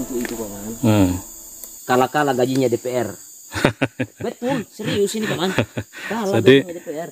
untuk itu paman. Hmm. Kalah-kalah gajinya DPR. Betul, serius ini paman. Kalah Jadi- gajinya DPR.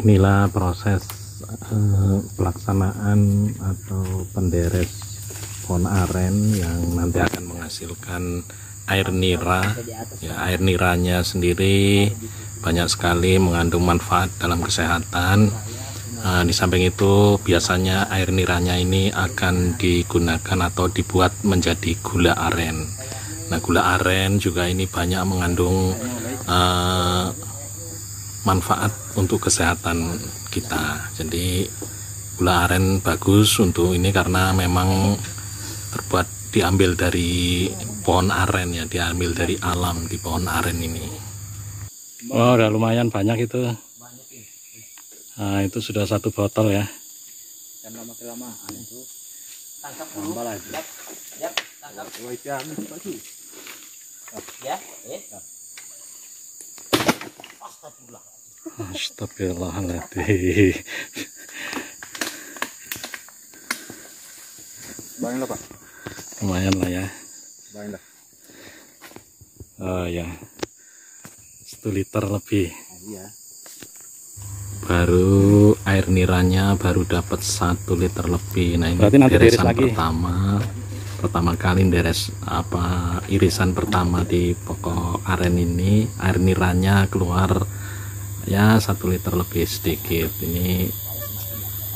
Inilah proses eh, pelaksanaan atau penderes pohon aren yang nanti akan menghasilkan air nira. Ya, air niranya sendiri banyak sekali mengandung manfaat dalam kesehatan. Eh, di samping itu biasanya air niranya ini akan digunakan atau dibuat menjadi gula aren. Nah, gula aren juga ini banyak mengandung eh, manfaat untuk kesehatan kita. Jadi gula aren bagus untuk ini karena memang terbuat diambil dari pohon aren ya, diambil dari alam di pohon aren ini. Oh, udah lumayan banyak itu. Nah, itu sudah satu botol ya. Dan lama kelamaan itu tangkap dulu. Yap, yap, tangkap. Ya, eh. Astagfirullah. Astagfirullahaladzim. Bang lah pak. Lumayan lah ya. Bang lah. Oh ya. Satu liter lebih. Iya. baru air niranya baru dapat satu liter lebih nah ini Berarti nanti diiris lagi? pertama pertama kali deres apa irisan pertama di pokok aren ini air niranya keluar ya satu liter lebih sedikit. Ini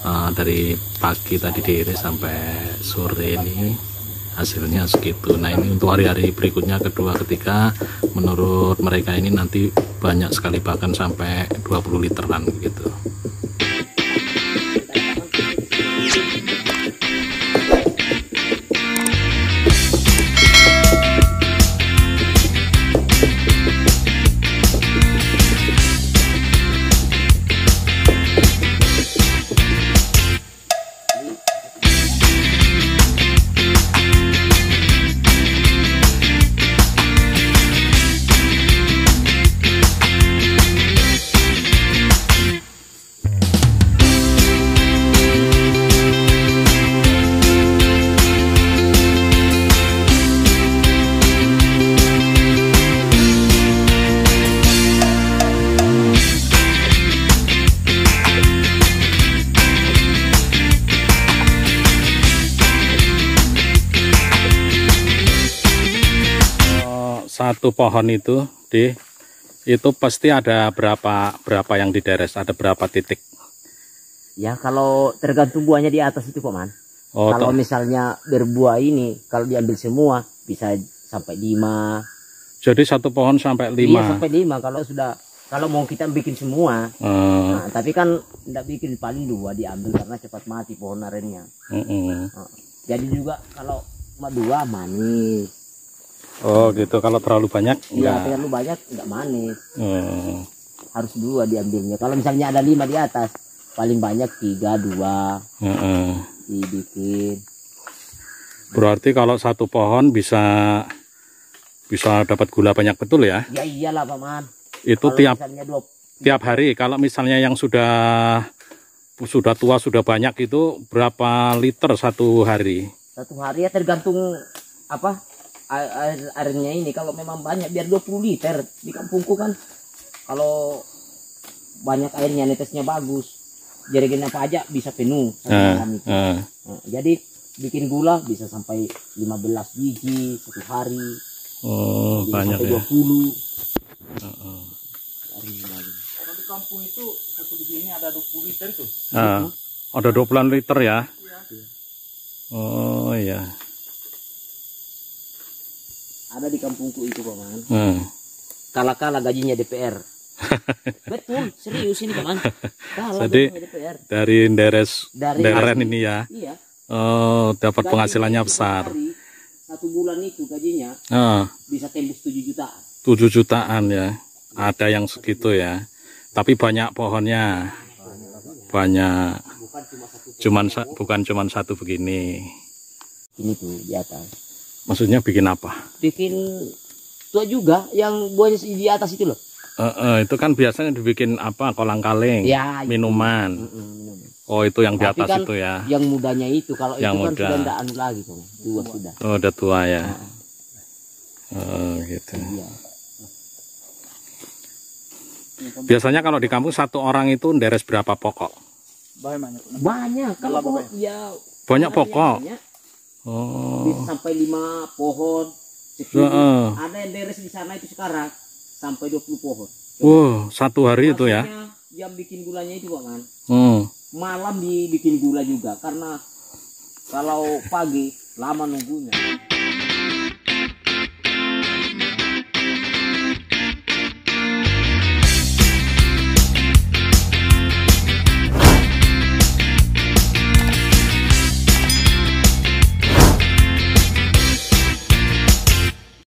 eh, dari pagi tadi diiris sampai sore ini hasilnya segitu. Nah ini untuk hari-hari berikutnya kedua ketiga menurut mereka ini nanti banyak sekali bahkan sampai 20 literan gitu satu pohon itu di itu pasti ada berapa berapa yang dideres ada berapa titik Ya kalau tergantung buahnya di atas itu paman. oh kalau toh- misalnya berbuah ini kalau diambil semua bisa sampai lima. jadi satu pohon sampai Iya lima sampai lima kalau sudah kalau mau kita bikin semua. Eh, Nah, tapi kan tidak bikin paling dua diambil karena cepat mati pohon arennya. mm-mm. Nah, jadi juga kalau cuma dua manis. Oh gitu kalau terlalu banyak Iya enggak terlalu banyak nggak manis. Hmm. Harus dua diambilnya. Kalau misalnya ada lima di atas paling banyak tiga dua Mm-mm. dibikin. berarti kalau satu pohon bisa bisa dapat gula banyak betul ya Ya iyalah paman. itu Kalau tiap dua tiap hari kalau misalnya yang sudah sudah tua sudah banyak itu berapa liter satu hari satu hari ya tergantung apa air, air airnya ini kalau memang banyak biar 20 liter di kampungku kan kalau banyak airnya netesnya bagus jerigen apa aja bisa penuh itu. eh. Nah, jadi bikin gula bisa sampai 15 biji satu hari Oh, banyak sampai ya. 20 Heeh. airnya bagus. Kalau di kampung itu satu begini ada 20 liter tuh. Ah, ada 20 liter ya? Iya. Oh iya. Ada di kampungku itu paman Hmm. kala-kala gajinya DPR betul serius ini paman kalah Jadi- DPR Dari Deres Dari Deren ini ya. iya Oh, dapat Gajinya penghasilannya besar. hari, satu bulan itu gajinya Ah, bisa tembus 7 juta 7 jutaan ya. Ada yang segitu ya. Tapi banyak pohonnya. Banyak. bukan cuma satu Cuman sa- bukan cuman satu begini. ini tuh di atas Maksudnya bikin apa? bikin tua juga yang buahnya di atas itu loh Eh, eh, itu kan biasanya dibikin apa? Kolang kaling, ya itu. minuman. Minuman. Oh, itu yang di Tapi atas kan itu ya. yang mudanya itu kalau Yang itu kan muda. sudah tidak anu lagi tuh dua sudah Oh, udah tua ya. Nah, Oh, gitu. iya. Biasanya kalau di kampung satu orang itu deres berapa pokok? Banyak. banyak kalau ya Banyak ada pokok. banyak. Oh. bisa sampai lima pohon sepuluh Heeh. ada yang deres di sana itu sekarang sampai 20 pohon Wow, satu hari itu ya. Yang bikin gulanya itu man Hmm. malam dibikin gula juga karena kalau pagi lama nunggunya